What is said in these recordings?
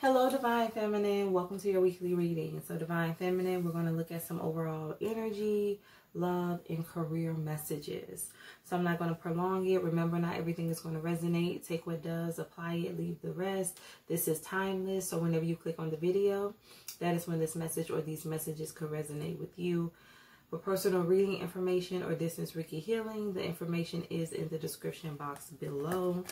Hello, Divine Feminine. Welcome to your weekly reading. So, Divine Feminine, we're going to look at some overall energy, love, and career messages. So, I'm not going to prolong it. Remember, not everything is going to resonate. Take what does, apply it, leave the rest. This is timeless. So, whenever you click on the video, that is when this message or these messages could resonate with you. For personal reading information or distance Reiki healing, the information is in the description box below.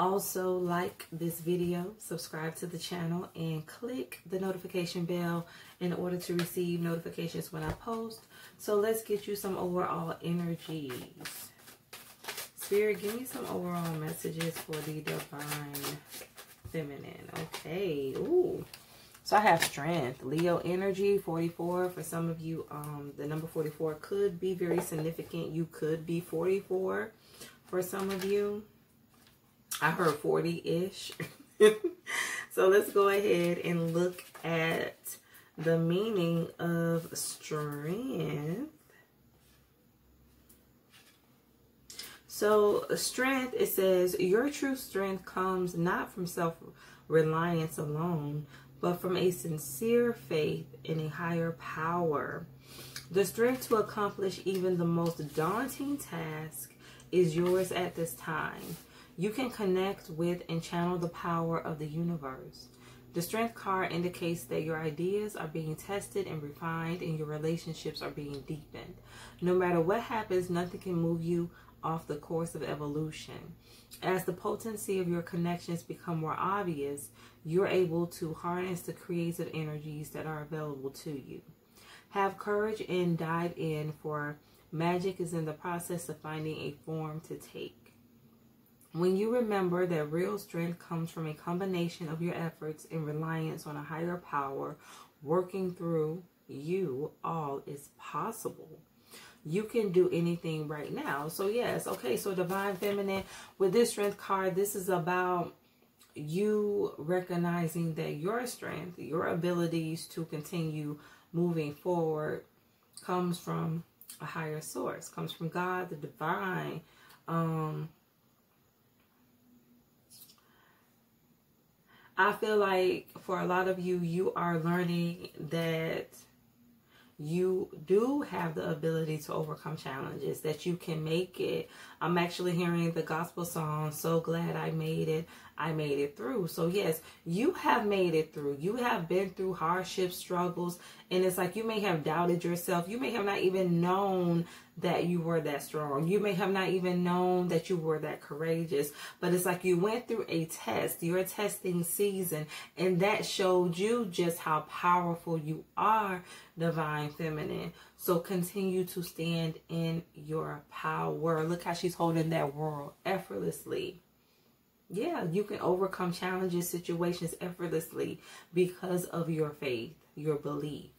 Also, like this video, subscribe to the channel, and click the notification bell in order to receive notifications when I post. So let's get you some overall energies. Spirit, give me some overall messages for the Divine Feminine. Okay. Ooh. So I have strength. Leo energy, 44. For some of you, um, the number 44 could be very significant. You could be 44 for some of you. I heard 40-ish. so let's go ahead and look at the meaning of strength. So strength, it says, your true strength comes not from self-reliance alone, but from a sincere faith in a higher power. The strength to accomplish even the most daunting task is yours at this time. You can connect with and channel the power of the universe. The strength card indicates that your ideas are being tested and refined and your relationships are being deepened. No matter what happens, nothing can move you off the course of evolution. As the potency of your connections become more obvious, you're able to harness the creative energies that are available to you. Have courage and dive in, for magic is in the process of finding a form to take. When you remember that real strength comes from a combination of your efforts and reliance on a higher power working through you, all is possible. You can do anything right now. So, yes, okay, so Divine Feminine, with this strength card, this is about you recognizing that your strength, your abilities to continue moving forward comes from a higher source, comes from God, the divine. Um, I feel like for a lot of you, you are learning that you do have the ability to overcome challenges, that you can make it. I'm actually hearing the gospel song, So Glad I Made It. I made it through. So, yes, you have made it through. You have been through hardships, struggles, and it's like you may have doubted yourself. You may have not even known that you were that strong. You may have not even known that you were that courageous. But it's like you went through a test, your testing season, and that showed you just how powerful you are, divine feminine. So continue to stand in your power. Look how she's holding that world effortlessly yeah, you can overcome challenges, situations effortlessly because of your faith, your belief.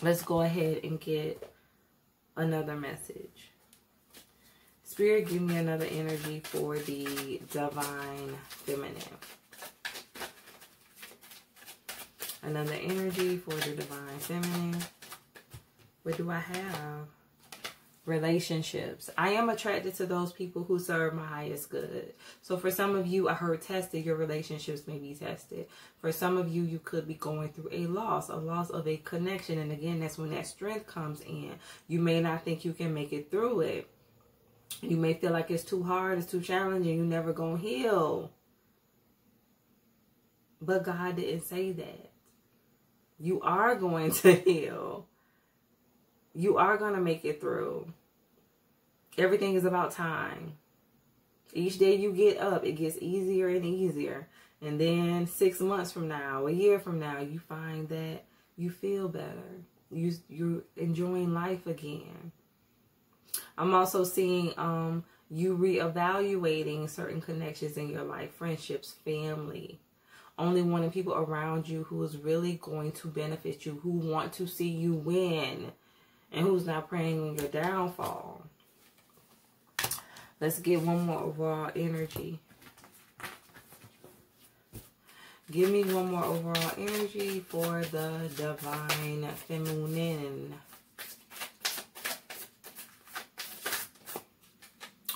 Let's go ahead and get another message. Spirit, give me another energy for the divine feminine. Another energy for the divine feminine. What do I have? Relationships. I am attracted to those people who serve my highest good. So for some of you, I heard tested, your relationships may be tested. For some of you, you could be going through a loss, a loss of a connection. And again, that's when that strength comes in. You may not think you can make it through it. You may feel like it's too hard, it's too challenging, you never gonna heal. But God didn't say that. You are going to heal. You are going to make it through. Everything is about time. Each day you get up, it gets easier and easier. And then six months from now, a year from now, you find that you feel better. You, you're enjoying life again. I'm also seeing um, you reevaluating certain connections in your life, friendships, family. Only wanting people around you who is really going to benefit you, who want to see you win, and who's not praying on your downfall. Let's get one more overall energy. Give me one more overall energy for the divine feminine.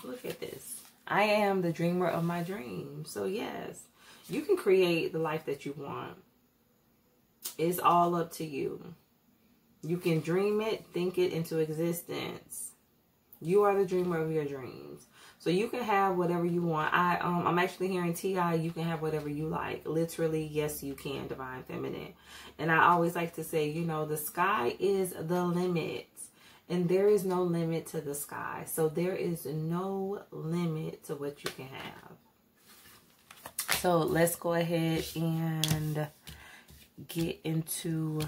Look at this. I am the dreamer of my dreams. So yes, you can create the life that you want. It's all up to you. You can dream it, think it into existence. You are the dreamer of your dreams. So you can have whatever you want. I um I'm actually hearing Ti. You can have whatever you like. Literally, yes, you can. Divine feminine, and I always like to say, you know, the sky is the limit, and there is no limit to the sky. So there is no limit to what you can have. So let's go ahead and get into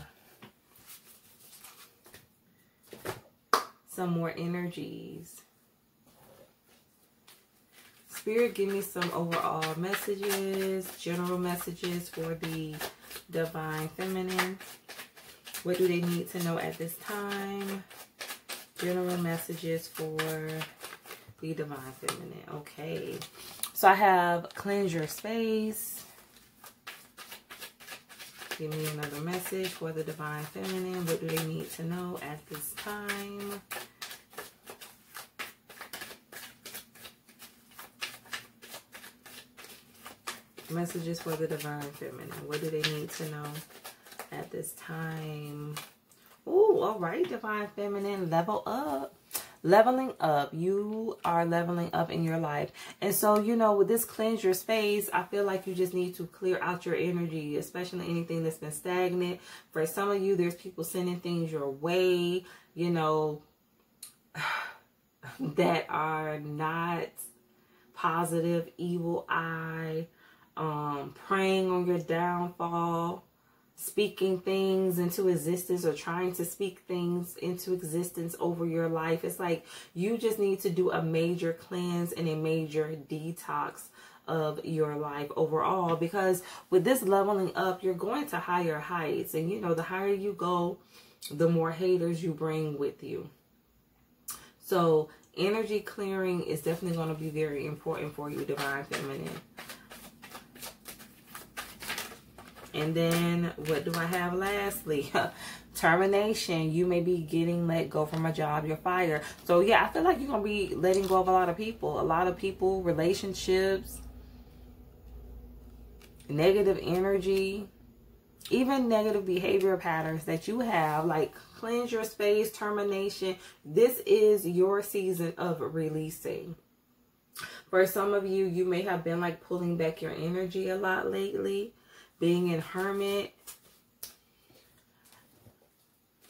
some more energies. Spirit, give me some overall messages, general messages for the Divine Feminine. What do they need to know at this time? General messages for the Divine Feminine. Okay. So I have cleanse your space. Give me another message for the Divine Feminine. What do they need to know at this time? Messages for the Divine Feminine. What do they need to know at this time? Oh, all right, Divine Feminine. Level up leveling up you are leveling up in your life and so you know with this cleanse your space i feel like you just need to clear out your energy especially anything that's been stagnant for some of you there's people sending things your way you know that are not positive evil eye um praying on your downfall speaking things into existence or trying to speak things into existence over your life. It's like you just need to do a major cleanse and a major detox of your life overall because with this leveling up you're going to higher heights. And you know the higher you go the more haters you bring with you. So energy clearing is definitely going to be very important for you divine feminine And then what do I have lastly? Termination. You may be getting let go from a job. You're fired. So yeah, I feel like you're going to be letting go of a lot of people. A lot of people, relationships, negative energy, even negative behavior patterns that you have. Like cleanse your space, termination. This is your season of releasing. For some of you, you may have been like pulling back your energy a lot lately being in hermit.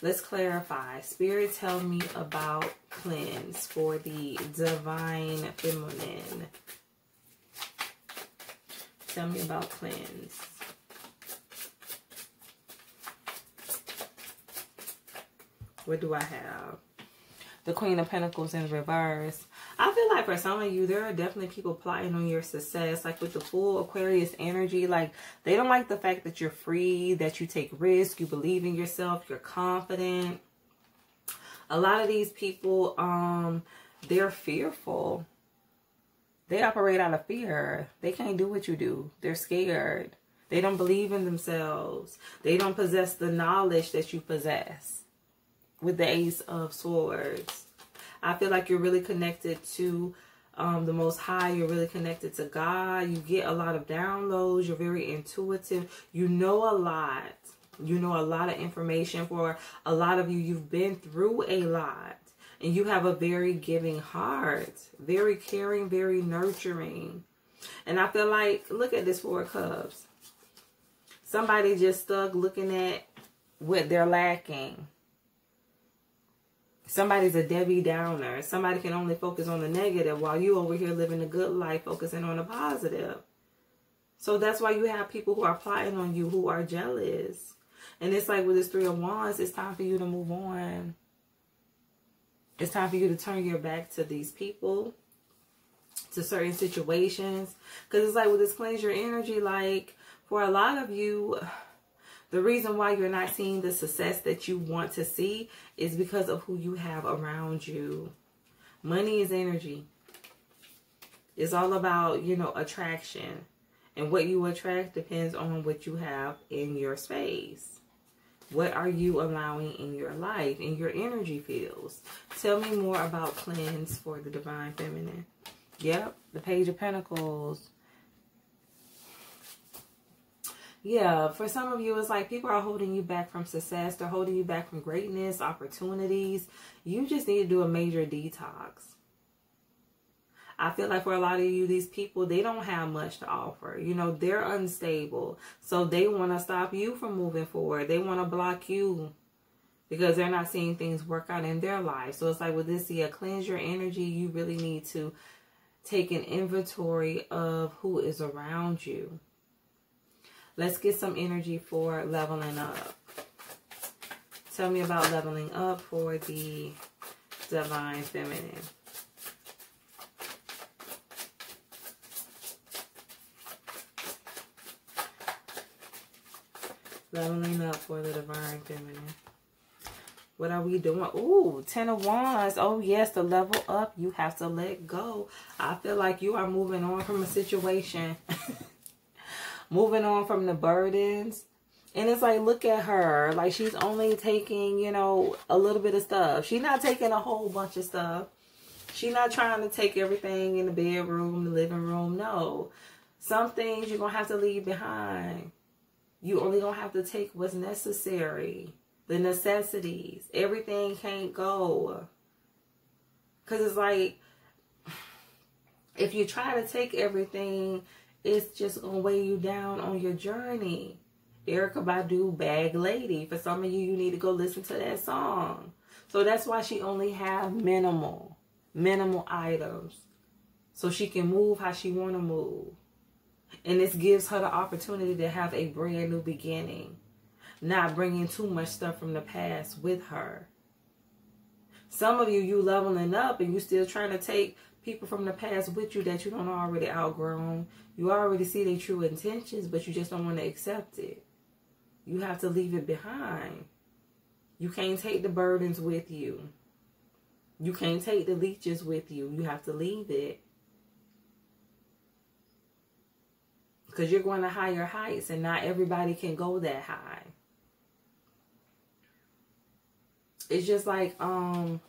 Let's clarify. Spirit tell me about cleanse for the divine feminine. Tell me about cleanse. What do I have? The Queen of Pentacles in reverse. I feel like for some of you, there are definitely people plotting on your success. Like with the full Aquarius energy, like they don't like the fact that you're free, that you take risks, you believe in yourself, you're confident. A lot of these people, um, they're fearful. They operate out of fear. They can't do what you do. They're scared. They don't believe in themselves. They don't possess the knowledge that you possess with the Ace of Swords. I feel like you're really connected to um, the Most High. You're really connected to God. You get a lot of downloads. You're very intuitive. You know a lot. You know a lot of information. For a lot of you, you've been through a lot. And you have a very giving heart. Very caring, very nurturing. And I feel like, look at this Four Cups. Somebody just stuck looking at what they're lacking Somebody's a Debbie Downer. Somebody can only focus on the negative while you over here living a good life focusing on the positive. So that's why you have people who are plotting on you who are jealous. And it's like with this Three of Wands, it's time for you to move on. It's time for you to turn your back to these people, to certain situations. Because it's like with this cleanse your energy, like for a lot of you, the reason why you're not seeing the success that you want to see is because of who you have around you. Money is energy. It's all about, you know, attraction. And what you attract depends on what you have in your space. What are you allowing in your life, in your energy fields? Tell me more about cleanse for the Divine Feminine. Yep, the Page of Pentacles. Yeah, for some of you, it's like people are holding you back from success. They're holding you back from greatness, opportunities. You just need to do a major detox. I feel like for a lot of you, these people, they don't have much to offer. You know, they're unstable. So they want to stop you from moving forward. They want to block you because they're not seeing things work out in their life. So it's like with this year, cleanse your energy. You really need to take an inventory of who is around you. Let's get some energy for leveling up. Tell me about leveling up for the divine feminine. Leveling up for the divine feminine. What are we doing? Ooh, Ten of Wands. Oh, yes, to level up. You have to let go. I feel like you are moving on from a situation. moving on from the burdens. And it's like, look at her. Like, she's only taking, you know, a little bit of stuff. She's not taking a whole bunch of stuff. She's not trying to take everything in the bedroom, the living room. No. Some things you're going to have to leave behind. You only going to have to take what's necessary. The necessities. Everything can't go. Because it's like, if you try to take everything it's just gonna weigh you down on your journey. Erykah Badu, Bag Lady. For some of you, you need to go listen to that song. So that's why she only have minimal, minimal items. So she can move how she want to move. And this gives her the opportunity to have a brand new beginning. Not bringing too much stuff from the past with her. Some of you, you leveling up and you still trying to take people from the past with you that you don't already outgrown. You already see their true intentions, but you just don't want to accept it. You have to leave it behind. You can't take the burdens with you. You can't take the leeches with you. You have to leave it. Because you're going to higher heights and not everybody can go that high. It's just like, um,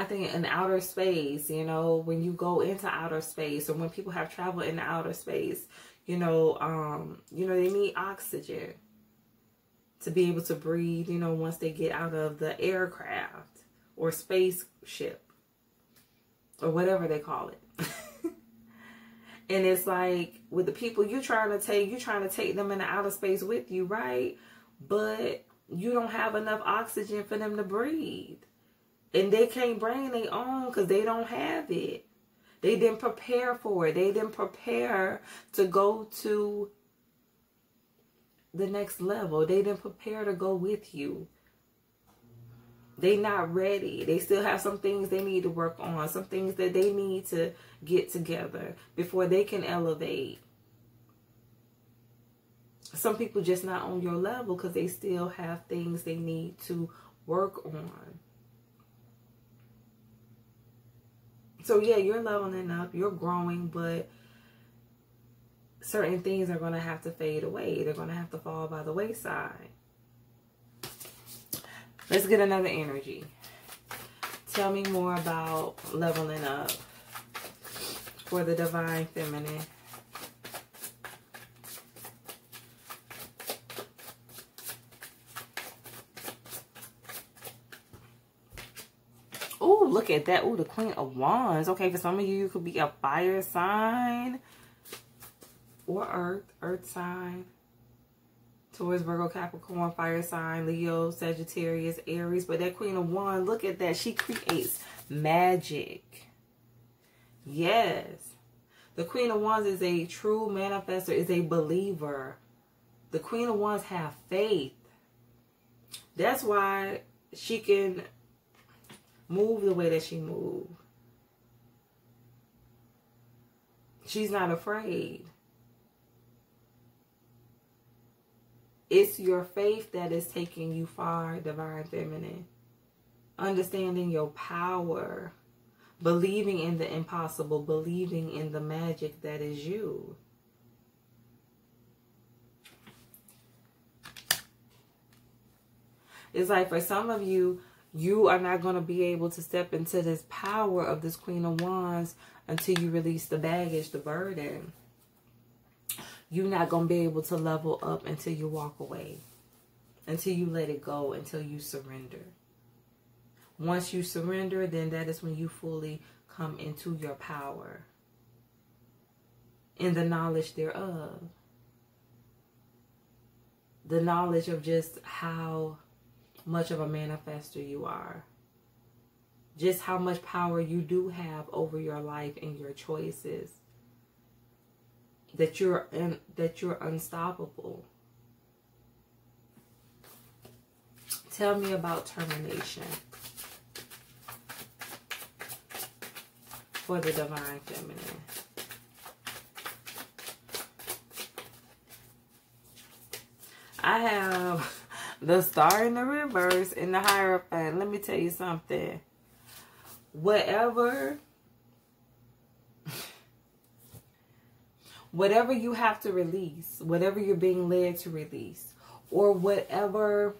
I think in outer space, you know, when you go into outer space or when people have traveled in outer space, you know, um, you know, they need oxygen to be able to breathe, you know, once they get out of the aircraft or spaceship or whatever they call it. and it's like with the people you're trying to take, you're trying to take them into outer space with you, right? But you don't have enough oxygen for them to breathe. And they can't bring their own because they don't have it. They didn't prepare for it. They didn't prepare to go to the next level. They didn't prepare to go with you. They not ready. They still have some things they need to work on. Some things that they need to get together before they can elevate. Some people just not on your level because they still have things they need to work on. So yeah, you're leveling up, you're growing, but certain things are going to have to fade away. They're going to have to fall by the wayside. Let's get another energy. Tell me more about leveling up for the divine feminine. Look at that. Oh, the Queen of Wands. Okay, for some of you, you could be a fire sign or earth, earth sign. Taurus, Virgo, Capricorn, fire sign, Leo, Sagittarius, Aries. But that Queen of Wands, look at that. She creates magic. Yes. The Queen of Wands is a true manifester, is a believer. The Queen of Wands have faith. That's why she can move the way that she moved. She's not afraid. It's your faith that is taking you far, divine feminine. Understanding your power. Believing in the impossible. Believing in the magic that is you. It's like for some of you, you are not going to be able to step into this power of this Queen of Wands until you release the baggage, the burden. you're not going to be able to level up until you walk away, until you let it go, until you surrender. Once you surrender, then that is when you fully come into your power in the knowledge thereof. The knowledge of just how much of a manifester you are. Just how much power you do have over your life and your choices. That you're in, that you're unstoppable. Tell me about termination. For the divine feminine. I have the star in the reverse in the hierophant. Let me tell you something. Whatever whatever you have to release, whatever you're being led to release, or whatever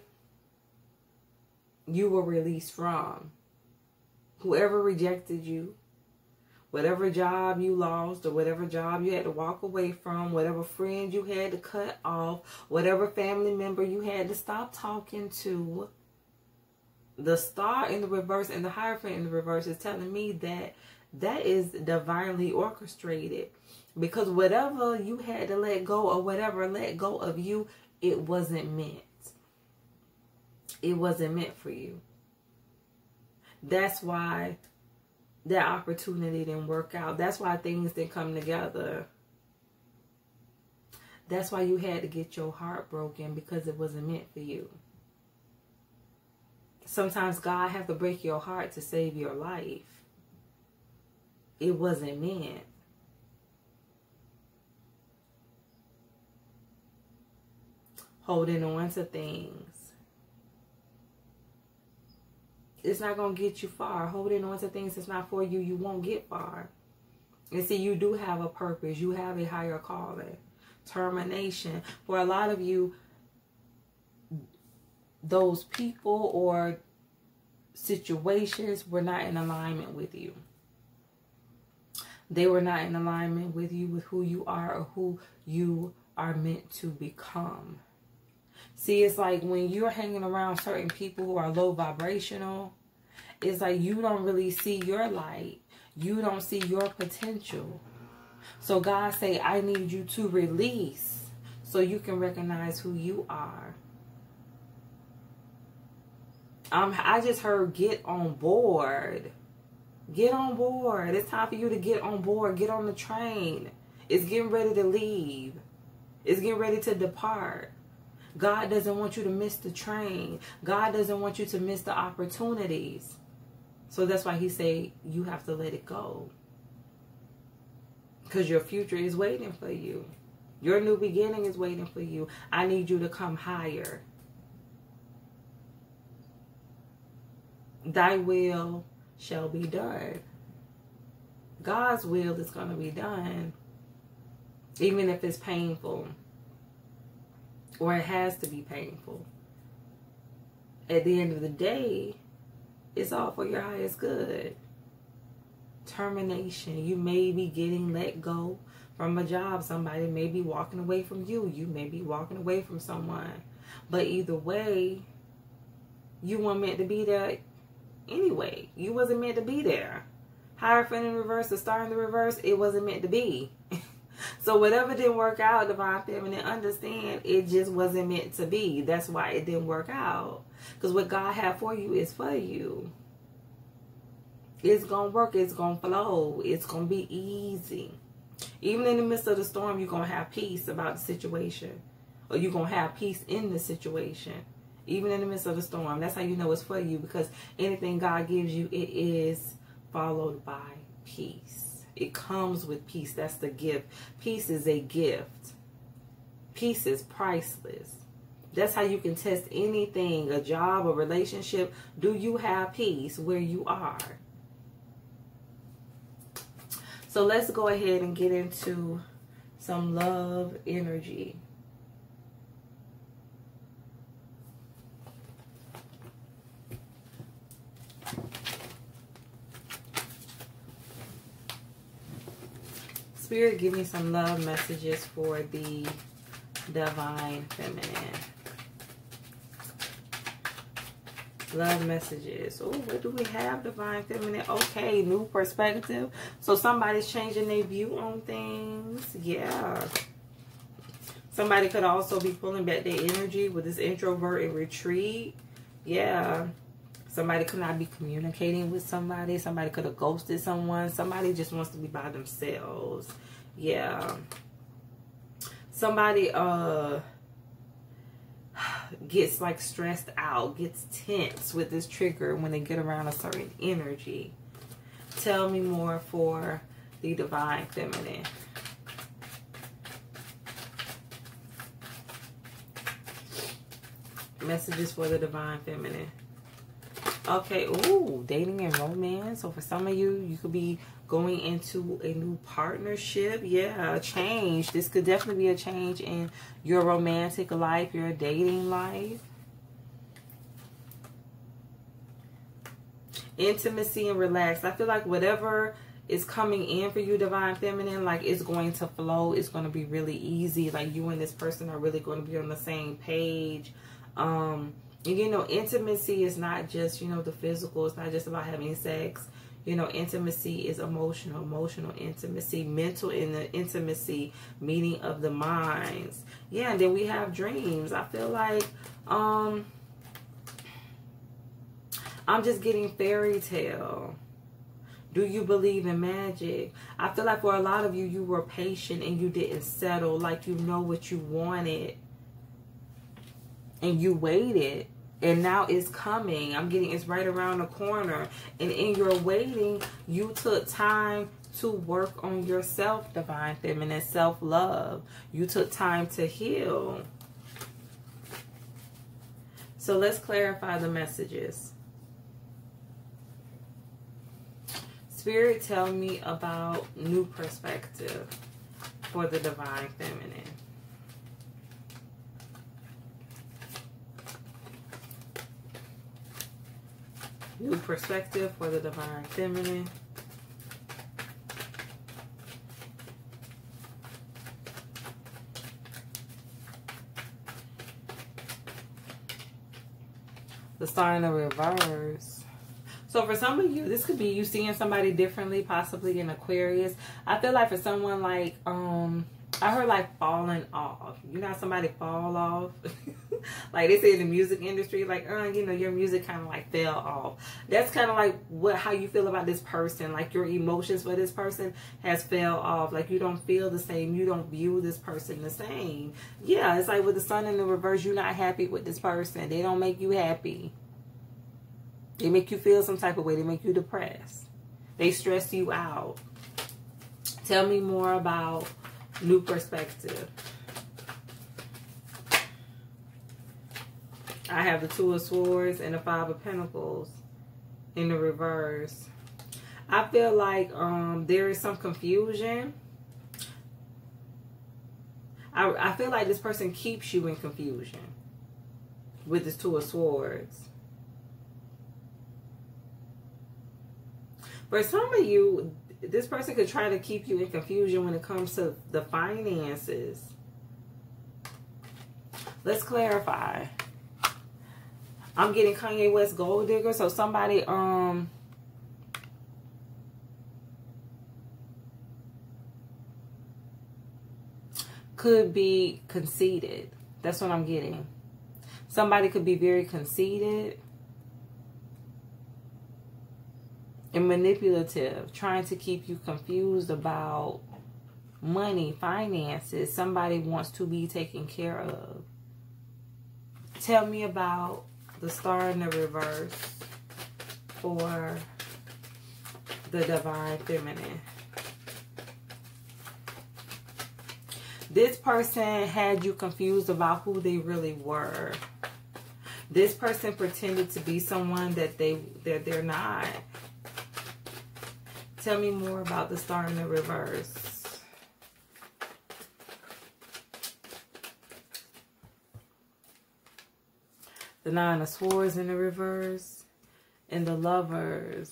you were released from, whoever rejected you, whatever job you lost or whatever job you had to walk away from, whatever friend you had to cut off, whatever family member you had to stop talking to, the star in the reverse and the hierophant in the reverse is telling me that that is divinely orchestrated because whatever you had to let go or whatever let go of you, it wasn't meant. It wasn't meant for you. That's why that opportunity didn't work out. That's why things didn't come together. That's why you had to get your heart broken because it wasn't meant for you. Sometimes God have to break your heart to save your life. It wasn't meant. Holding on to things it's not going to get you far. Holding on to things that's not for you, you won't get far. And see, you do have a purpose. You have a higher calling. Termination. For a lot of you, those people or situations were not in alignment with you. They were not in alignment with you, with who you are or who you are meant to become. See, it's like when you're hanging around certain people who are low vibrational, it's like you don't really see your light. You don't see your potential. So God say, I need you to release so you can recognize who you are. Um, I just heard get on board. Get on board. It's time for you to get on board. Get on the train. It's getting ready to leave. It's getting ready to depart. God doesn't want you to miss the train. God doesn't want you to miss the opportunities. So that's why he say you have to let it go. Because your future is waiting for you. Your new beginning is waiting for you. I need you to come higher. Thy will shall be done. God's will is going to be done. Even if it's painful or it has to be painful. At the end of the day, it's all for your highest good. Termination. You may be getting let go from a job. Somebody may be walking away from you. You may be walking away from someone. But either way, you weren't meant to be there anyway. You wasn't meant to be there. Hierophant in reverse, the star in the reverse, it wasn't meant to be. So whatever didn't work out, divine feminine, understand it just wasn't meant to be. That's why it didn't work out. Because what God had for you is for you. It's going to work. It's going to flow. It's going to be easy. Even in the midst of the storm, you're going to have peace about the situation. Or you're going to have peace in the situation. Even in the midst of the storm. That's how you know it's for you. Because anything God gives you, it is followed by peace. It comes with peace. That's the gift. Peace is a gift. Peace is priceless. That's how you can test anything, a job, a relationship. Do you have peace where you are? So let's go ahead and get into some love energy. Spirit, give me some love messages for the divine feminine. Love messages. Oh, what do we have, divine feminine? Okay, new perspective. So somebody's changing their view on things. Yeah. Somebody could also be pulling back their energy with this introvert and retreat. Yeah. Somebody could not be communicating with somebody. Somebody could have ghosted someone. Somebody just wants to be by themselves. Yeah. Somebody uh gets like stressed out, gets tense with this trigger when they get around a certain energy. Tell me more for the divine feminine. Messages for the divine feminine. Okay, ooh, dating and romance. So for some of you, you could be going into a new partnership. Yeah, a change. This could definitely be a change in your romantic life, your dating life. Intimacy and relax. I feel like whatever is coming in for you, Divine Feminine, like it's going to flow. It's going to be really easy. Like you and this person are really going to be on the same page. Um, and you know, intimacy is not just, you know, the physical. It's not just about having sex. You know, intimacy is emotional, emotional intimacy, mental in the intimacy, meeting of the minds. Yeah, and then we have dreams. I feel like um I'm just getting fairy tale. Do you believe in magic? I feel like for a lot of you, you were patient and you didn't settle. Like you know what you wanted. And you waited and now it's coming. I'm getting it's right around the corner. And in your waiting you took time to work on yourself divine feminine self-love. You took time to heal. So let's clarify the messages. Spirit tell me about new perspective for the divine feminine New perspective for the divine feminine. The in the reverse. So for some of you, this could be you seeing somebody differently, possibly in Aquarius. I feel like for someone like, um, I heard like falling off. You know somebody fall off? like they say in the music industry, like, uh, you know, your music kind of like fell off. That's kind of like what how you feel about this person. Like your emotions for this person has fell off. Like you don't feel the same. You don't view this person the same. Yeah, it's like with the sun in the reverse, you're not happy with this person. They don't make you happy. They make you feel some type of way. They make you depressed. They stress you out. Tell me more about new perspective. I have the Two of Swords and the Five of Pentacles in the reverse. I feel like um, there is some confusion. I, I feel like this person keeps you in confusion with this Two of Swords. For some of you, this person could try to keep you in confusion when it comes to the finances. Let's clarify. I'm getting Kanye West Gold Digger. So somebody, um, could be conceited. That's what I'm getting. Somebody could be very conceited and manipulative, trying to keep you confused about money, finances. Somebody wants to be taken care of. Tell me about the star in the reverse for the divine feminine. This person had you confused about who they really were. This person pretended to be someone that they that they're not. Tell me more about the star in the reverse. the Nine of Swords in the reverse, and the Lovers.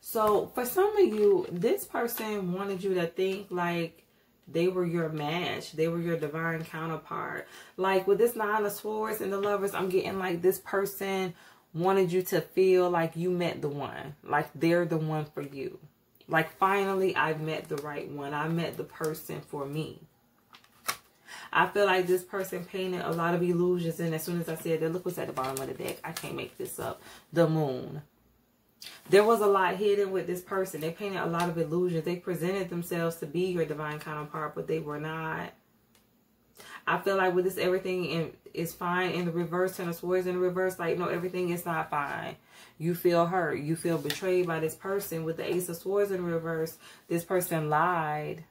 So for some of you, this person wanted you to think like they were your match. They were your divine counterpart. Like with this nine of swords and the lovers, I'm getting like this person wanted you to feel like you met the one. Like they're the one for you. Like finally I've met the right one. I met the person for me. I feel like this person painted a lot of illusions. And as soon as I said that, look what's at the bottom of the deck. I can't make this up. The moon. There was a lot hidden with this person. They painted a lot of illusions. They presented themselves to be your divine counterpart, but they were not. I feel like with this, everything in, is fine in the reverse. Ten of Swords in the reverse. Like, no, everything is not fine. You feel hurt. You feel betrayed by this person. With the Ace of Swords in reverse, this person lied.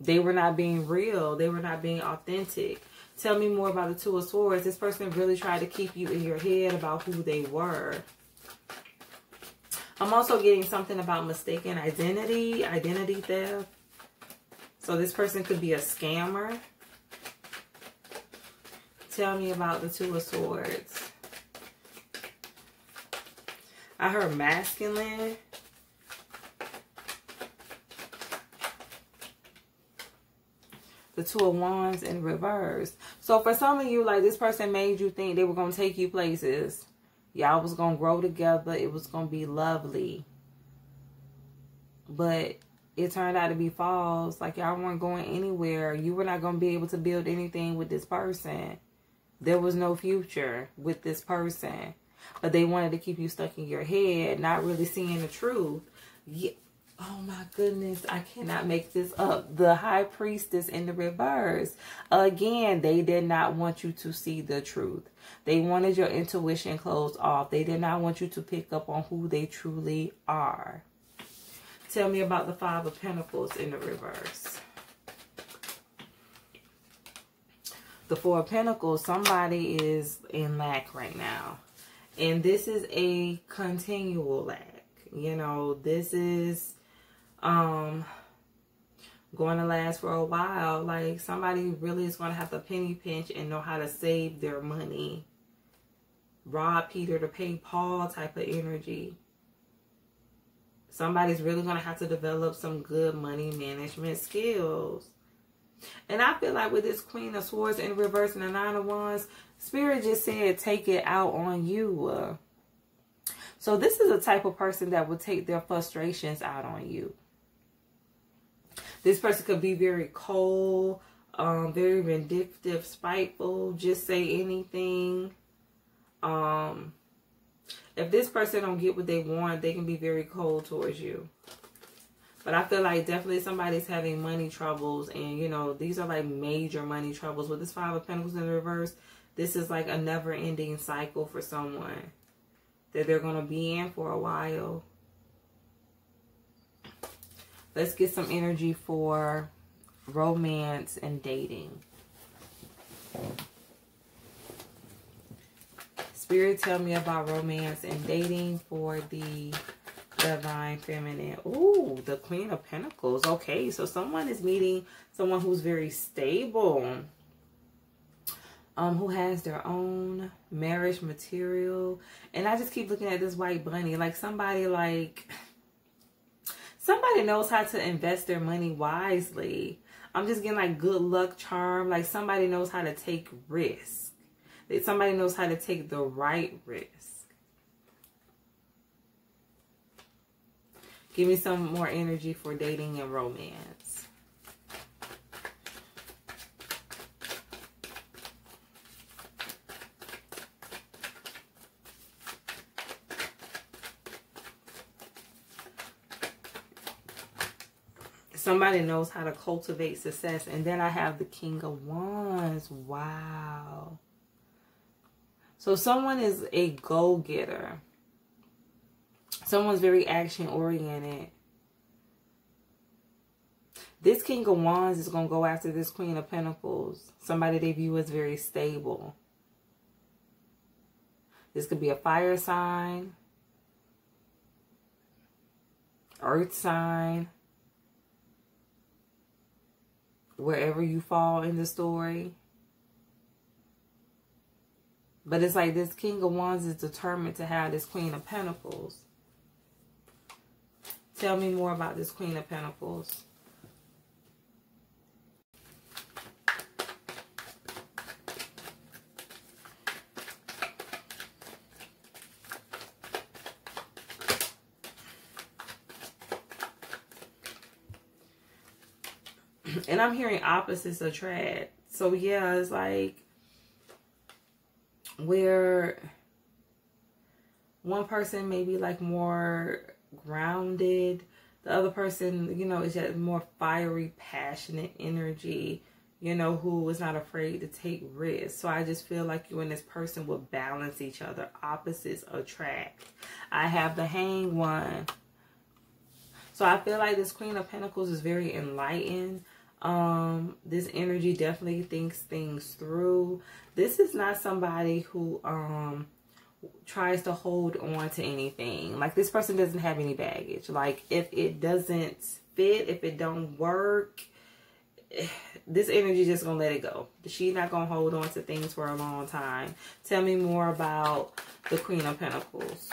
They were not being real. They were not being authentic. Tell me more about the Two of Swords. This person really tried to keep you in your head about who they were. I'm also getting something about mistaken identity, identity theft. So this person could be a scammer. Tell me about the Two of Swords. I heard masculine. The Two of Wands in reverse. So for some of you, like this person made you think they were going to take you places. Y'all was going to grow together. It was going to be lovely. But it turned out to be false. Like y'all weren't going anywhere. You were not going to be able to build anything with this person. There was no future with this person. But they wanted to keep you stuck in your head, not really seeing the truth. Yeah. Oh my goodness, I cannot make this up. The high priestess in the reverse. Again, they did not want you to see the truth. They wanted your intuition closed off. They did not want you to pick up on who they truly are. Tell me about the Five of Pentacles in the reverse. The Four of Pentacles, somebody is in lack right now. And this is a continual lack. You know, this is um going to last for a while. Like somebody really is going to have to penny pinch and know how to save their money. Rob Peter to pay Paul type of energy. Somebody's really going to have to develop some good money management skills. And I feel like with this Queen of Swords in reverse and the Nine of Wands, Spirit just said take it out on you. So this is a type of person that will take their frustrations out on you. This person could be very cold, um, very vindictive, spiteful, just say anything. Um, if this person don't get what they want, they can be very cold towards you. But I feel like definitely somebody's having money troubles. And, you know, these are like major money troubles. With this Five of Pentacles in reverse, this is like a never-ending cycle for someone that they're going to be in for a while. Let's get some energy for romance and dating. Spirit, tell me about romance and dating for the divine feminine. Ooh, the Queen of Pentacles. Okay, so someone is meeting someone who's very stable. Um, who has their own marriage material. And I just keep looking at this white bunny. Like somebody like somebody knows how to invest their money wisely. I'm just getting like good luck charm. Like somebody knows how to take risk. Somebody knows how to take the right risk. Give me some more energy for dating and romance. Somebody knows how to cultivate success. And then I have the King of Wands. Wow. So someone is a go-getter. Someone's very action-oriented. This King of Wands is going to go after this Queen of Pentacles. Somebody they view as very stable. This could be a fire sign. Earth sign. Wherever you fall in the story. But it's like this King of Wands is determined to have this Queen of Pentacles. Tell me more about this Queen of Pentacles. and I'm hearing opposites attract. So yeah, it's like where one person may be like more grounded, the other person, you know, is just more fiery, passionate energy, you know, who is not afraid to take risks. So I just feel like you and this person will balance each other. Opposites attract. I have the hang one. So I feel like this Queen of Pentacles is very enlightened. Um, this energy definitely thinks things through. This is not somebody who um tries to hold on to anything. Like this person doesn't have any baggage. Like if it doesn't fit, if it don't work, this energy just gonna let it go. She's not gonna hold on to things for a long time. Tell me more about the Queen of Pentacles.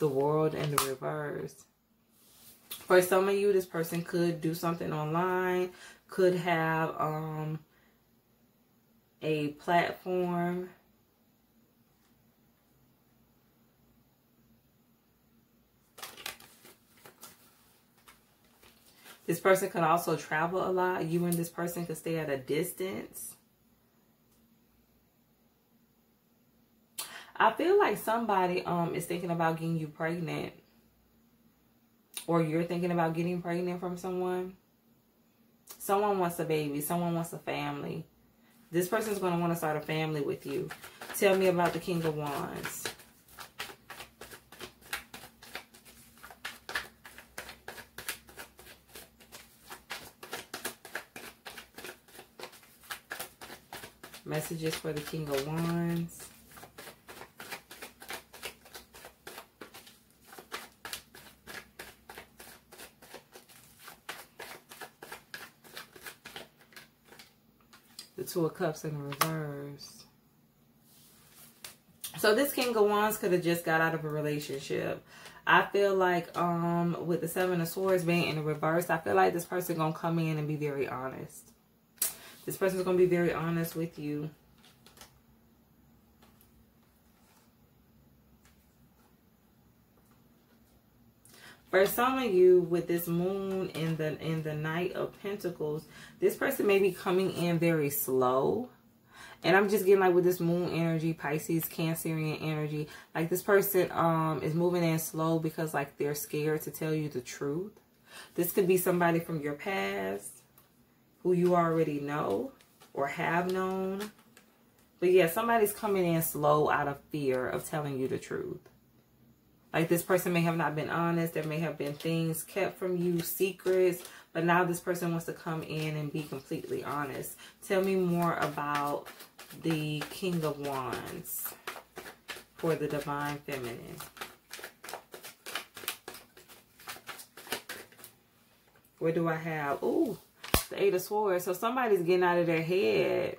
the world in the reverse. For some of you, this person could do something online, could have um, a platform. This person could also travel a lot. You and this person could stay at a distance. I feel like somebody um is thinking about getting you pregnant. Or you're thinking about getting pregnant from someone. Someone wants a baby. Someone wants a family. This person's going to want to start a family with you. Tell me about the King of Wands. Messages for the King of Wands. Two of Cups in reverse. So this King of Wands could have just got out of a relationship. I feel like um with the Seven of Swords being in reverse, I feel like this person going to come in and be very honest. This person's going to be very honest with you. For some of you, with this moon in the in the Knight of Pentacles, this person may be coming in very slow. And I'm just getting like with this moon energy, Pisces, Cancerian energy, like this person um is moving in slow because like they're scared to tell you the truth. This could be somebody from your past who you already know or have known. But yeah, somebody's coming in slow out of fear of telling you the truth. Like this person may have not been honest. There may have been things kept from you, secrets. But now this person wants to come in and be completely honest. Tell me more about the King of Wands for the Divine Feminine. What do I have? Oh, the Eight of Swords. So somebody's getting out of their head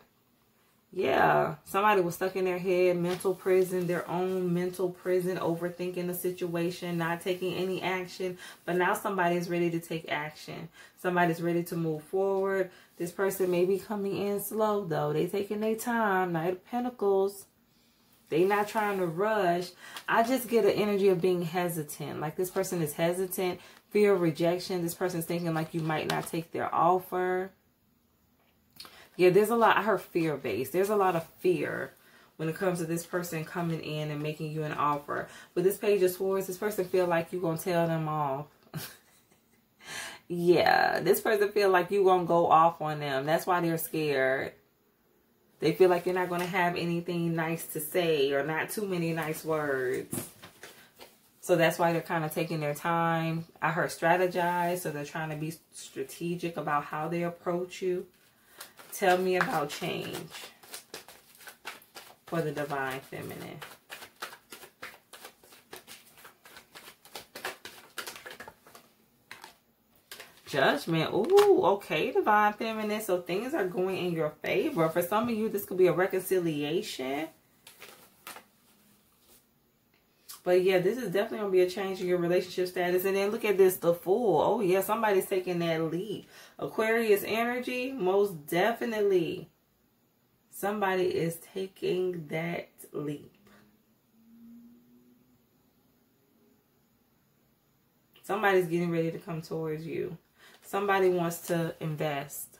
yeah, somebody was stuck in their head, mental prison, their own mental prison, overthinking the situation, not taking any action. But now somebody is ready to take action. Somebody's ready to move forward. This person may be coming in slow though. They taking their time. Knight of Pentacles. They not trying to rush. I just get an energy of being hesitant. Like this person is hesitant. Fear of rejection. This person's thinking like you might not take their offer yeah, there's a lot. I heard fear based. There's a lot of fear when it comes to this person coming in and making you an offer. But this page of swords, this person feel like you're going to tell them off. yeah, this person feel like you're going to go off on them. That's why they're scared. They feel like you're not going to have anything nice to say or not too many nice words. So that's why they're kind of taking their time. I heard strategize. So they're trying to be strategic about how they approach you. Tell me about change for the Divine Feminine. Judgment. Ooh, okay, Divine Feminine. So things are going in your favor. For some of you, this could be a reconciliation. But yeah, this is definitely going to be a change in your relationship status. And then look at this, the fool. Oh yeah, somebody's taking that leap. Aquarius energy, most definitely. Somebody is taking that leap. Somebody's getting ready to come towards you. Somebody wants to invest.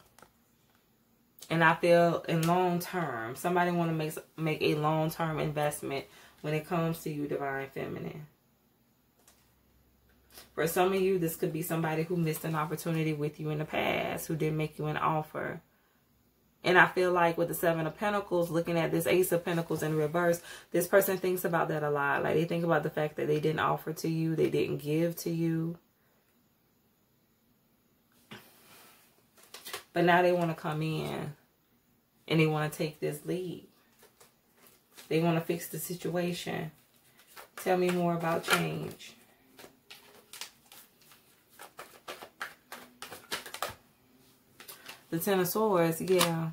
And I feel in long term, somebody want to make make a long term investment when it comes to you, divine feminine. For some of you, this could be somebody who missed an opportunity with you in the past, who didn't make you an offer. And I feel like with the Seven of Pentacles, looking at this Ace of Pentacles in reverse, this person thinks about that a lot. Like they think about the fact that they didn't offer to you, they didn't give to you. But now they want to come in and they want to take this lead. They want to fix the situation. Tell me more about change. The Ten of Swords, yeah.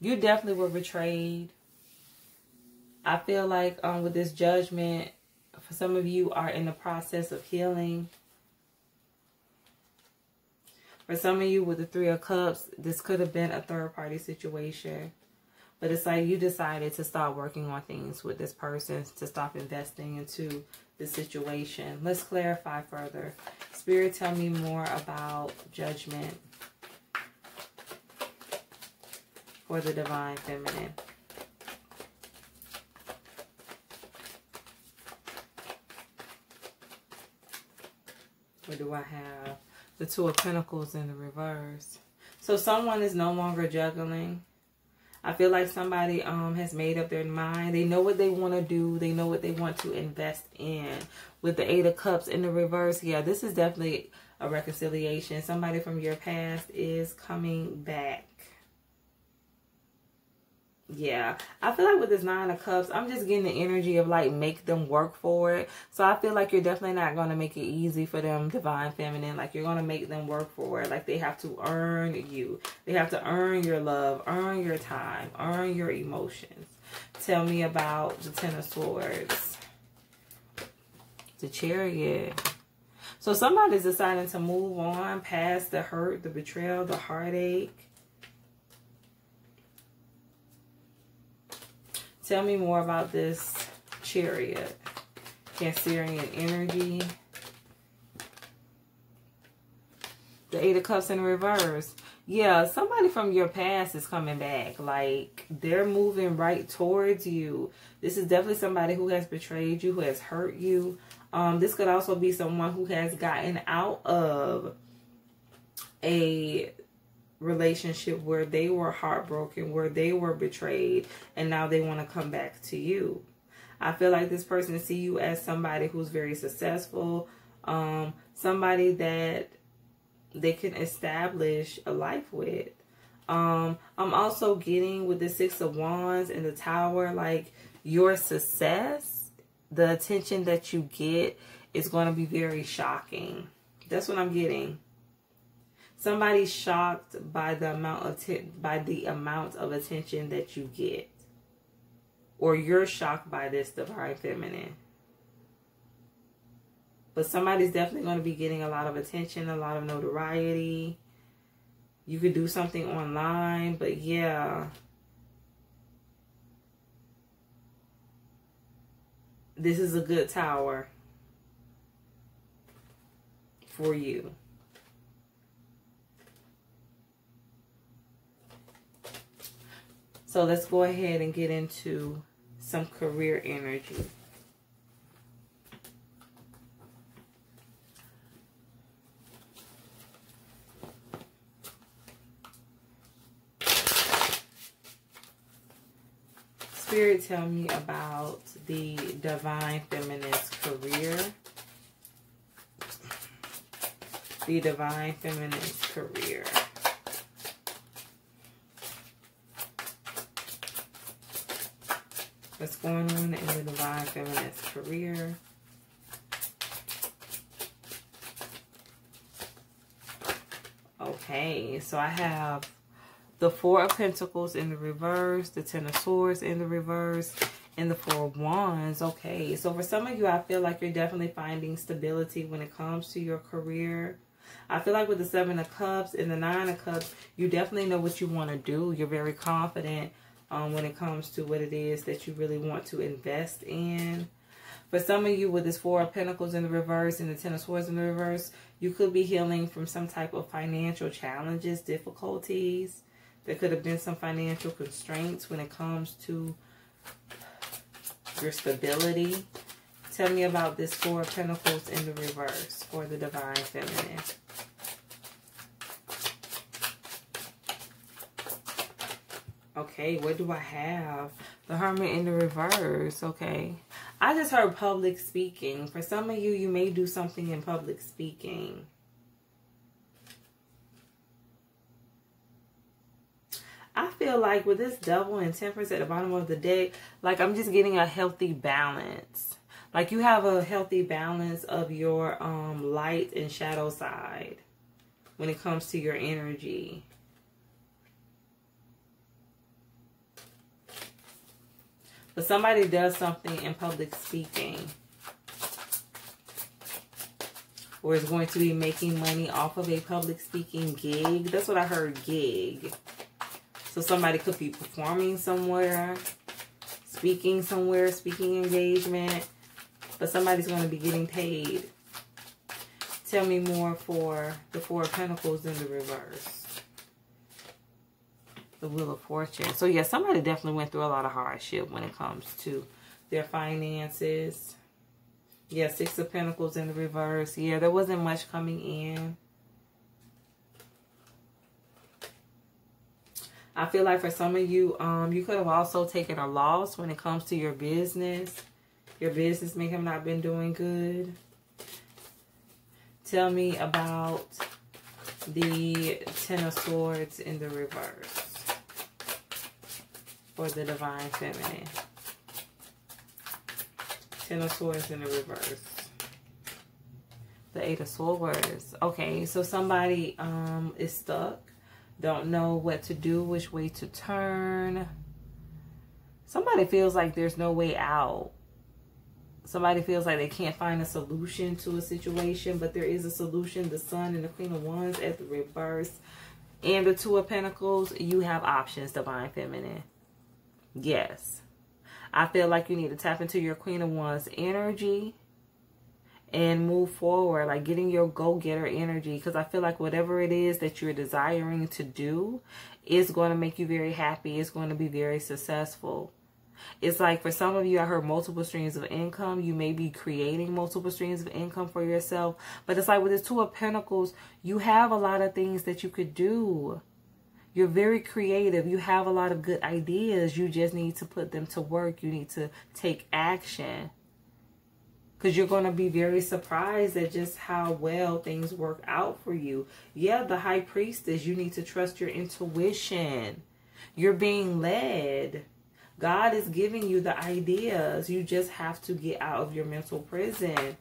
You definitely were betrayed. I feel like um, with this judgment, for some of you are in the process of healing. For some of you with the Three of Cups, this could have been a third party situation. But it's like you decided to start working on things with this person, to stop investing into the situation. Let's clarify further. Spirit, tell me more about judgment for the divine feminine. What do I have? The Two of Pentacles in the reverse. So someone is no longer juggling. I feel like somebody um has made up their mind. They know what they want to do. They know what they want to invest in. With the Eight of Cups in the reverse, yeah, this is definitely a reconciliation. Somebody from your past is coming back yeah. I feel like with this nine of cups i'm just getting the energy of like make them work for it. So i feel like you're definitely not going to make it easy for them divine feminine. Like you're going to make them work for it. Like they have to earn you. They have to earn your love earn your time earn your emotions. Tell me about the ten of swords. The chariot. So somebody's deciding to move on past the hurt the betrayal the heartache Tell me more about this chariot. Cancerian energy. The Eight of Cups in reverse. Yeah, somebody from your past is coming back. Like, they're moving right towards you. This is definitely somebody who has betrayed you, who has hurt you. Um, this could also be someone who has gotten out of a relationship where they were heartbroken, where they were betrayed, and now they want to come back to you. I feel like this person see you as somebody who's very successful, um, somebody that they can establish a life with. Um, I'm also getting with the Six of Wands and the Tower, like your success, the attention that you get is going to be very shocking. That's what I'm getting somebody's shocked by the amount of by the amount of attention that you get. Or you're shocked by this divine feminine. But somebody's definitely going to be getting a lot of attention a lot of notoriety. You could do something online but yeah. This is a good tower for you So let's go ahead and get into some career energy. Spirit, tell me about the Divine Feminine's career. The Divine Feminine's career. What's going on in the Divine Feminine's career. Okay, so I have the Four of Pentacles in the reverse, the Ten of Swords in the reverse, and the Four of Wands. Okay, so for some of you, I feel like you're definitely finding stability when it comes to your career. I feel like with the Seven of Cups and the Nine of Cups, you definitely know what you want to do. You're very confident um, when it comes to what it is that you really want to invest in. For some of you, with this Four of Pentacles in the reverse and the Ten of Swords in the reverse, you could be healing from some type of financial challenges, difficulties. There could have been some financial constraints when it comes to your stability. Tell me about this Four of Pentacles in the reverse for the Divine Feminine. Okay, what do I have? The Hermit in the reverse. Okay. I just heard public speaking. For some of you, you may do something in public speaking. I feel like with this devil and temperance at the bottom of the deck, like I'm just getting a healthy balance. Like you have a healthy balance of your um, light and shadow side when it comes to your energy. But somebody does something in public speaking. Or is going to be making money off of a public speaking gig. That's what I heard, gig. So somebody could be performing somewhere, speaking somewhere, speaking engagement, but somebody's going to be getting paid. Tell me more for the Four of Pentacles in the reverse. The Wheel of Fortune. So yeah, somebody definitely went through a lot of hardship when it comes to their finances. Yeah, Six of Pentacles in the reverse. Yeah, there wasn't much coming in. I feel like for some of you, um, you could have also taken a loss when it comes to your business. Your business may have not been doing good. Tell me about the Ten of Swords in the reverse for the Divine Feminine. Ten of Swords in the reverse. The Eight of Swords. Okay, so somebody um, is stuck don't know what to do, which way to turn. Somebody feels like there's no way out. Somebody feels like they can't find a solution to a situation, but there is a solution. The Sun and the Queen of Wands at the reverse. And the Two of Pentacles, you have options, Divine Feminine. Yes. I feel like you need to tap into your Queen of Wands energy and move forward, like getting your go-getter energy. Because I feel like whatever it is that you're desiring to do is going to make you very happy. It's going to be very successful. It's like for some of you, I heard multiple streams of income. You may be creating multiple streams of income for yourself. But it's like with this Two of Pentacles, you have a lot of things that you could do. You're very creative. You have a lot of good ideas. You just need to put them to work. You need to take action because you're going to be very surprised at just how well things work out for you. Yeah, the high priestess, you need to trust your intuition. You're being led. God is giving you the ideas. You just have to get out of your mental prison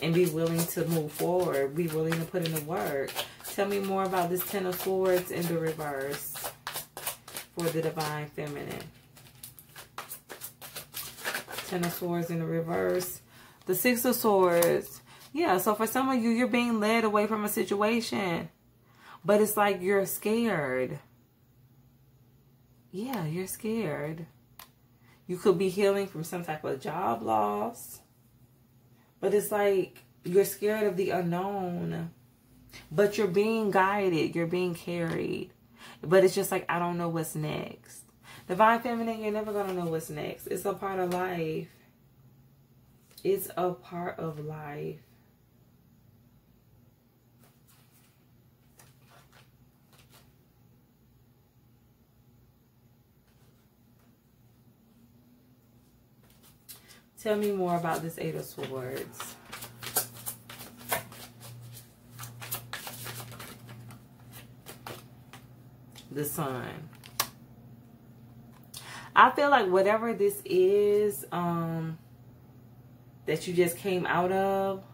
and be willing to move forward. Be willing to put in the work. Tell me more about this Ten of Swords in the reverse for the Divine Feminine. Ten of Swords in the reverse. The Six of Swords. Yeah, so for some of you, you're being led away from a situation. But it's like you're scared. Yeah, you're scared. You could be healing from some type of job loss. But it's like you're scared of the unknown. But you're being guided. You're being carried. But it's just like, I don't know what's next. Divine Feminine, you're never going to know what's next. It's a part of life. It's a part of life. Tell me more about this Eight of Swords. The Sun. I feel like whatever this is, um, that you just came out of,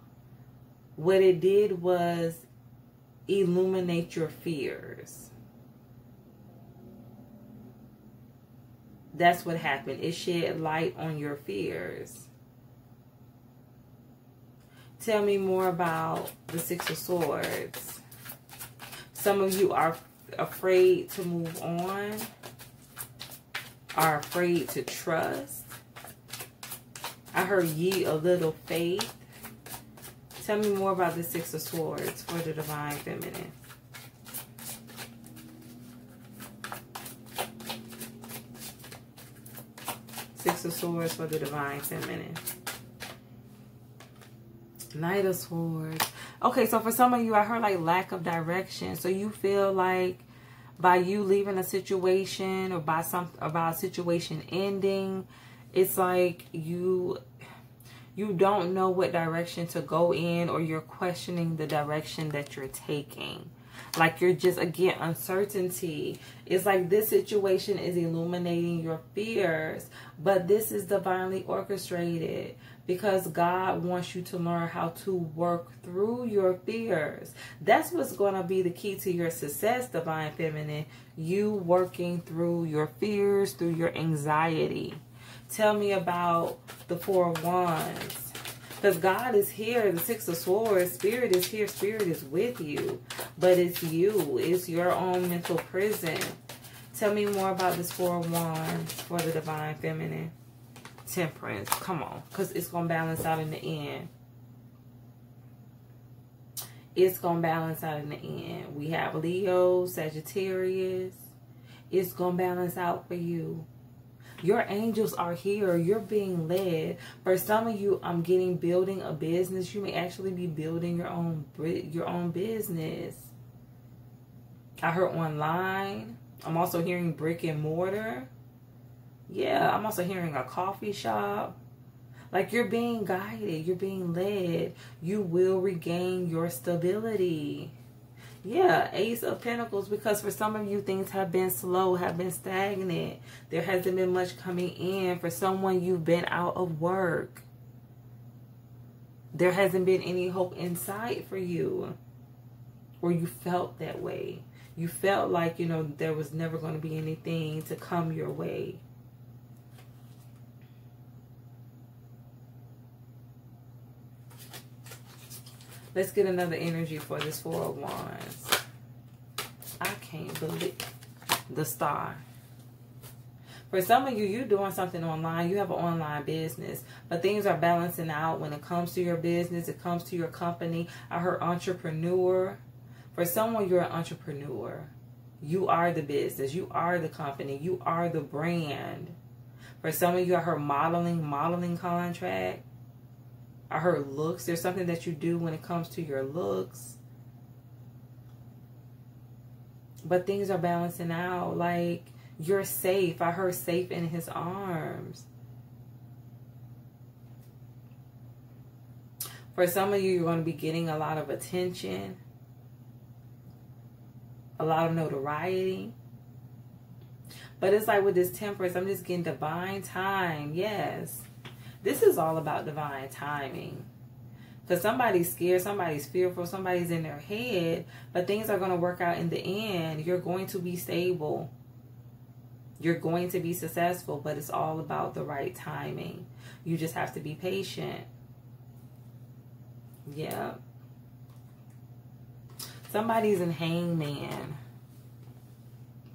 what it did was illuminate your fears. That's what happened. It shed light on your fears. Tell me more about the Six of Swords. Some of you are afraid to move on, are afraid to trust. I heard ye a little faith. Tell me more about the Six of Swords for the Divine Feminine. Six of Swords for the Divine Feminine. Knight of Swords. Okay, so for some of you, I heard like lack of direction. So you feel like by you leaving a situation or by some about situation ending, it's like you you don't know what direction to go in or you're questioning the direction that you're taking. Like you're just, again, uncertainty. It's like this situation is illuminating your fears, but this is divinely orchestrated because God wants you to learn how to work through your fears. That's what's going to be the key to your success, Divine Feminine. You working through your fears, through your anxiety. Tell me about the Four Wands. Because God is here. The Six of Swords. Spirit is here. Spirit is with you. But it's you. It's your own mental prison. Tell me more about this Four Wands for the Divine Feminine temperance. Come on. Because it's going to balance out in the end. It's going to balance out in the end. We have Leo, Sagittarius. It's going to balance out for you. Your angels are here. You're being led. For some of you, I'm getting building a business. You may actually be building your own your own business. I heard online. I'm also hearing brick and mortar. Yeah, I'm also hearing a coffee shop. Like you're being guided, you're being led. You will regain your stability. Yeah, Ace of Pentacles, because for some of you, things have been slow, have been stagnant. There hasn't been much coming in. For someone, you've been out of work. There hasn't been any hope in sight for you. Or you felt that way. You felt like, you know, there was never going to be anything to come your way. Let's get another energy for this Four of Wands. I can't believe the star. For some of you, you're doing something online. You have an online business. But things are balancing out when it comes to your business. It comes to your company. I heard entrepreneur. For someone, you're an entrepreneur. You are the business. You are the company. You are the brand. For some of you, I heard modeling, modeling contract. I heard looks. There's something that you do when it comes to your looks. But things are balancing out. Like, you're safe. I heard safe in his arms. For some of you, you're going to be getting a lot of attention. A lot of notoriety. But it's like with this temperance, I'm just getting divine time. Yes. This is all about divine timing. Because somebody's scared, somebody's fearful, somebody's in their head, but things are going to work out in the end. You're going to be stable. You're going to be successful, but it's all about the right timing. You just have to be patient. Yeah. Somebody's in hangman.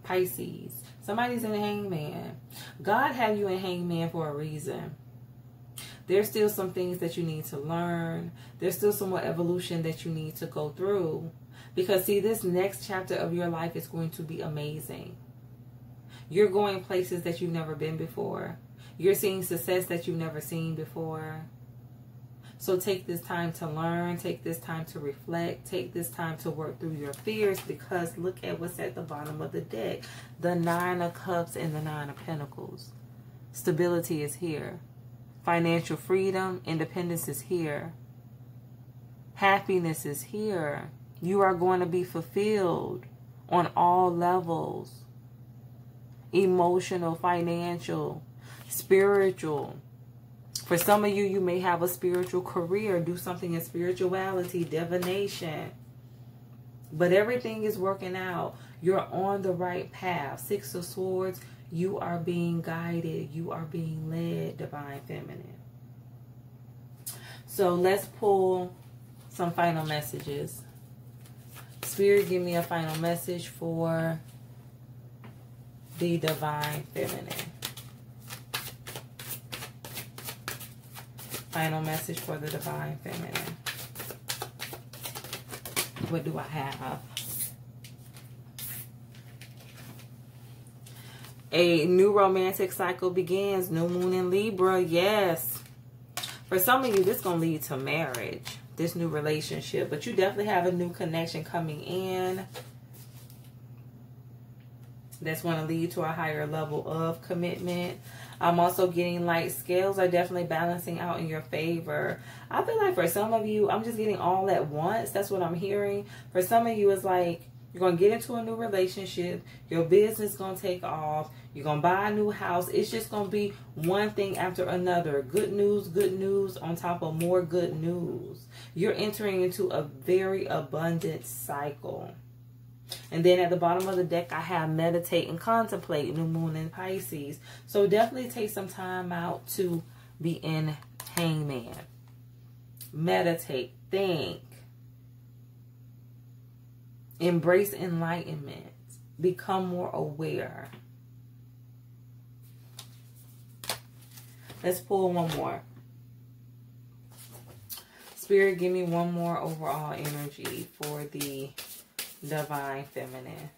Pisces. Somebody's in hangman. God had you in hangman for a reason there's still some things that you need to learn. There's still some more evolution that you need to go through. Because, see, this next chapter of your life is going to be amazing. You're going places that you've never been before. You're seeing success that you've never seen before. So take this time to learn, take this time to reflect, take this time to work through your fears because look at what's at the bottom of the deck. The Nine of Cups and the Nine of Pentacles. Stability is here. Financial freedom, independence is here. Happiness is here. You are going to be fulfilled on all levels emotional, financial, spiritual. For some of you, you may have a spiritual career, do something in spirituality, divination. But everything is working out. You're on the right path. Six of Swords, You are being guided. You are being led, divine feminine. So let's pull some final messages. Spirit, give me a final message for the divine feminine. Final message for the divine feminine. What do I have? A new romantic cycle begins. New moon in Libra. Yes. For some of you, this is going to lead to marriage. This new relationship. But you definitely have a new connection coming in. That's going to lead to a higher level of commitment. I'm also getting light scales are definitely balancing out in your favor. I feel like for some of you, I'm just getting all at once. That's what I'm hearing. For some of you, it's like you're going to get into a new relationship. Your business going to take off. You're going to buy a new house. It's just going to be one thing after another. Good news, good news on top of more good news. You're entering into a very abundant cycle. And then at the bottom of the deck, I have meditate and contemplate, new moon in Pisces. So definitely take some time out to be in hangman. Meditate, think. Embrace enlightenment. Become more aware. Let's pull one more. Spirit, give me one more overall energy for the divine feminine.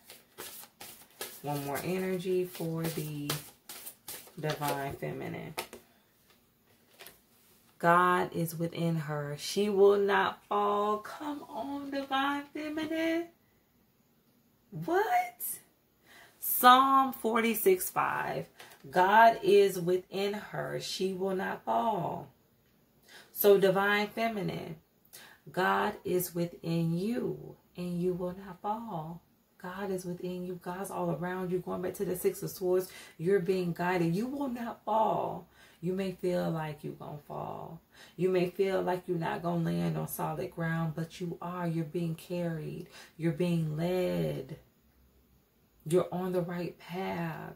One more energy for the divine feminine. God is within her. She will not fall. Come on, divine feminine. What? Psalm 46 5. God is within her. She will not fall. So, divine feminine, God is within you and you will not fall. God is within you. God's all around you. Going back to the Six of Swords, you're being guided. You will not fall. You may feel like you're going to fall. You may feel like you're not going to land on solid ground, but you are. You're being carried. You're being led. You're on the right path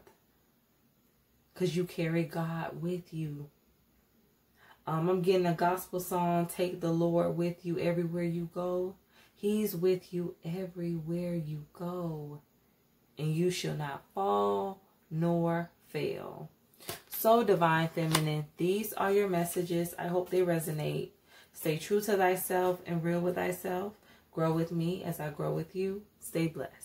because you carry God with you. Um, I'm getting a gospel song, Take the Lord with you everywhere you go. He's with you everywhere you go, and you shall not fall nor fail. So, Divine Feminine, these are your messages. I hope they resonate. Stay true to thyself and real with thyself. Grow with me as I grow with you. Stay blessed.